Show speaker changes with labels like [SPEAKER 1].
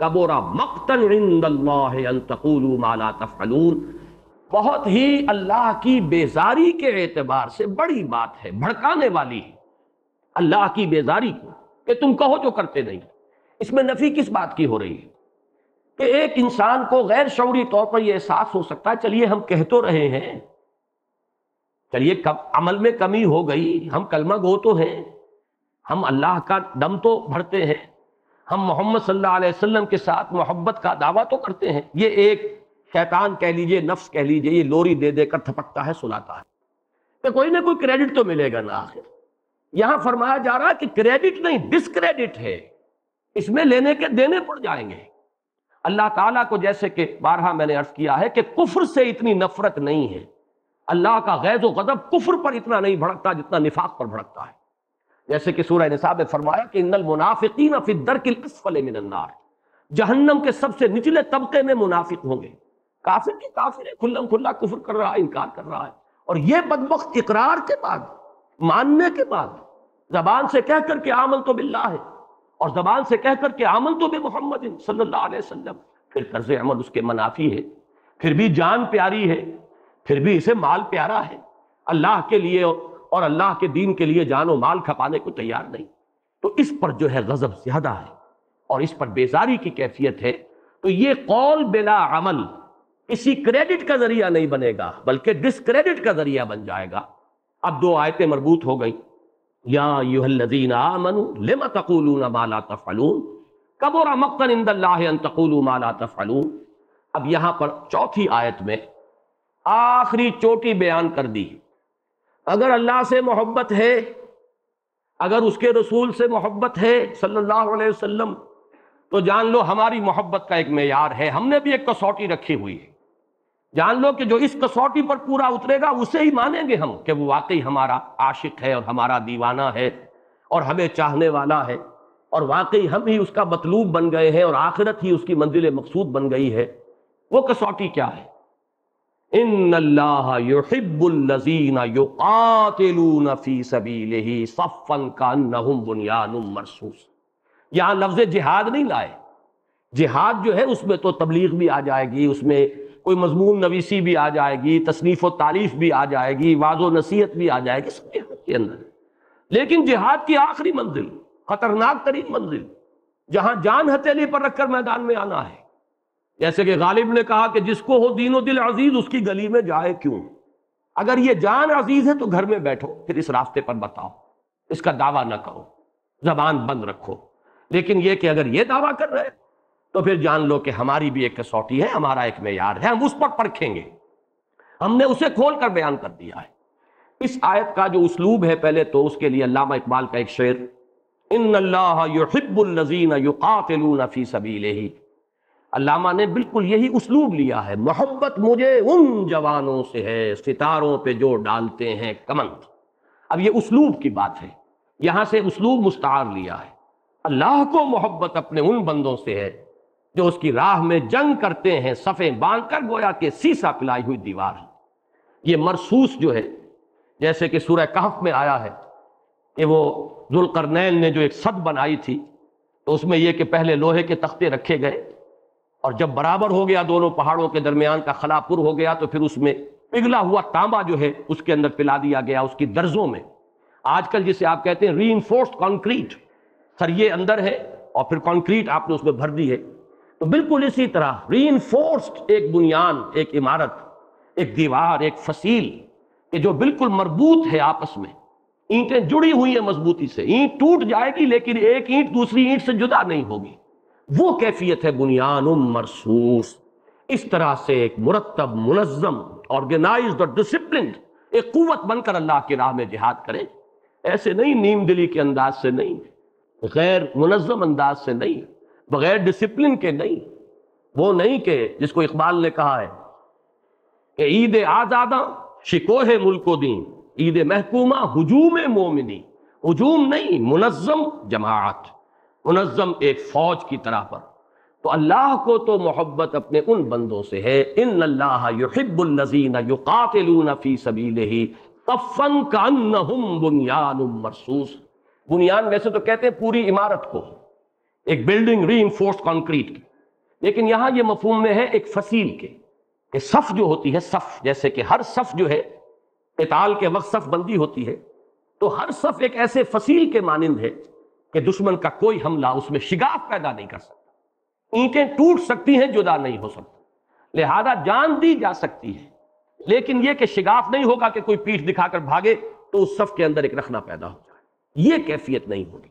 [SPEAKER 1] कबोरा मकतन तफलून बहुत ही अल्लाह की बेजारी के एतबार से बड़ी बात है, भड़काने वाली है। अल्लाह की बेजारी को कि तुम कहो जो करते नहीं। इसमें नफी किस बात की हो रही है? कि एक इंसान को गैर शौरी तौर पर यह एहसास हो सकता है, चलिए हम कह तो रहे हैं। चलिए कब अमल में कमी हो गई, हम कलमा गो तो हैं। हम अल्लाह का दम तो भरते हैं। हम मोहम्मद सल्लल्लाहु अलैहि वसल्लम के साथ मोहब्बत का दावा तो करते हैं। ये एक शैतान कह लीजिए, नफ्स कह लीजिए, ये लोरी दे देकर थपकता है सुनाता है। तो कोई ना कोई क्रेडिट तो मिलेगा ना आखिर। यहाँ फरमाया जा रहा है कि क्रेडिट नहीं डिसक्रेडिट है। इसमें लेने के देने पड़ जाएँगे। अल्लाह ताला को जैसे कि बारहा मैंने अर्ज़ किया है कि कुफर से इतनी नफरत नहीं है। अल्लाह का गैज गदब कुफर पर इतना नहीं भड़कता जितना निफाक पर भड़कता है। जैसे कि सूरह निसाब ने फरमाया कि इन्नल मुनाफिकीन फिद्दर किल मिनन्नार जहन्नम के सबसे निचले तबके में मुनाफिक होंगे। काफिर के काफिर है, खुल्लम खुल्ला कुफर कर रहा है, इनकार कर रहा है। और ये बदबक इकरार के बाद, मानने के बाद, जबान से कह कर के आमल तो बिल्ला है। और जबान से कह कर के आमल तो बे मोहम्मद सल्लल्लाहु अलैहि वसल्लम। फिर तर्ज अमल उसके मनाफी है। फिर भी जान प्यारी है। फिर भी इसे माल प्यारा है। अल्लाह के लिए और अल्लाह के दीन के लिए जानो माल खपाने को तैयार नहीं। तो इस पर जो है गजब ज़्यादा है और इस पर बेजारी की कैफियत है। तो ये कौल बिला अमल किसी क्रेडिट का ज़रिया नहीं बनेगा, बल्कि डिसक्रेडिट का ज़रिया बन जाएगा। अब दो आयतें मरबूत हो गई। या माला तफलून कबुरा मक्तन तफलून अब यहाँ पर चौथी आयत में आखिरी चोटी बयान कर दी। अगर अल्लाह से मोहब्बत है, अगर उसके रसूल से मोहब्बत है, सल्लल्लाहु अलैहि वसल्लम तो जान लो हमारी मोहब्बत का एक मैार है। हमने भी एक कसौटी रखी हुई है। जान लो कि जो इस कसौटी पर पूरा उतरेगा, उसे ही मानेंगे हम कि वो वाकई हमारा आशिक है और हमारा दीवाना है और हमें चाहने वाला है और वाकई हम ही उसका मतलूब बन गए हैं और आखिरत ही उसकी मंजिल मकसूद बन गई है। वो कसौटी क्या है? इन मरसूस। यहाँ लफ्ज जिहाद नहीं लाए। जिहाद जो है, उसमें तो तबलीग भी आ जाएगी, उसमें कोई मजमून नवीसी भी आ जाएगी, तसनीफ़ तारीफ़ भी आ जाएगी, वाजो नसीहत भी आ जाएगी सबके के अंदर लेकिन जिहाद की आखिरी मंजिल, खतरनाक तरीन मंजिल, जहाँ जान हथेली पर रखकर मैदान में आना है जैसे कि गालिब ने कहा कि जिसको हो दीनो दिल अज़ीज़, उसकी गली में जाए क्यों? अगर ये जान अज़ीज़ है तो घर में बैठो, फिर इस रास्ते पर बताओ। इसका दावा ना करो। जबान बंद रखो। लेकिन यह कि अगर ये दावा कर रहे तो फिर जान लो कि हमारी भी एक कसौटी है, हमारा एक मैार है, हम उस पर परखेंगे। हमने उसे खोल कर बयान कर दिया है। इस आयत का जो उसलूब है पहले तो उसके लिए अल्लामा इकबाल का एक शेर इन अल्लाजीन युकातिलून फ़ी सबील अल्लामा ने बिल्कुल यही उसलूब लिया है। मोहब्बत मुझे उन जवानों से है, सितारों पे जो डालते हैं, कमंद। अब ये उसलूब की बात है। यहाँ से उसलूब मुस्तार लिया है। अल्लाह को मोहब्बत अपने उन बंदों से है, जो उसकी राह में जंग करते हैं, सफ़े बाँध कर गोया के सीसा पिलाई हुई दीवार ये मरसूस जो है, जैसे कि सूरह कहफ में आया है, कि वो जुलकरनैन ने जो एक सद बनाई थी तो उसमें यह कि पहले लोहे के तख्ते रखे गए और जब बराबर हो गया दोनों पहाड़ों के दरमियान का खलापुर हो गया तो फिर उसमें पिघला हुआ तांबा जो है, उसके अंदर पिला दिया गया, उसकी दर्जों में। आजकल जिसे आप कहते हैं री कंक्रीट सरिये अंदर है और फिर कंक्रीट आपने उसमें भर दी है। तो बिल्कुल इसी तरह री एक बुनियान, एक इमारत, एक दीवार, एक फसील कि जो बिल्कुल मरबूत है आपस में। ईंटें जुड़ी हुई है मजबूती से। ईंट टूट जाएगी, लेकिन एक ईंट दूसरी ईंट से जुदा नहीं होगी। वो कैफियत है बुनियान मरसूस। इस तरह से एक मुरतब मुनज़म ऑर्गेनाइज और डिसिप्लिन एक कुत बनकर अल्लाह की राह में जिहाद करे। ऐसे नहीं, नीम दिली के अंदाज से नहीं, गैर मुनज़म अंदाज से नहीं, बगैर डिसिप्लिन के नहीं। वो नहीं के जिसको इकबाल ने कहा है कि ईद आज़ादा शिकोह मुल्को दीन ईद महकूमा, हजूम मोमिनी। हजूम नहीं मुनज़म जमात। मुनज़म एक फौज की तरह पर। तो अल्लाह को तो मोहब्बत अपने उन बंदों से है इन अल्लाह बुनियान मरसूस। बुनियान वैसे तो कहते हैं पूरी इमारत को, एक बिल्डिंग री कंक्रीट की। लेकिन यहाँ ये मफहूम में है एक फसील के, कि सफ जो होती है सफ, जैसे कि हर सफ जो है, इताल के वक्त सफ बंदी होती है। तो हर सफ एक ऐसे फसील के मानंद है कि दुश्मन का कोई हमला उसमें शिगाफ पैदा नहीं कर सकता। ईंटें टूट सकती हैं, जुदा नहीं हो सकती। लिहाजा जान दी जा सकती है। लेकिन यह कि शिगाफ नहीं होगा कि कोई पीठ दिखाकर भागे तो उस सफ के अंदर एक रखना पैदा हो जाए। यह कैफियत नहीं होगी।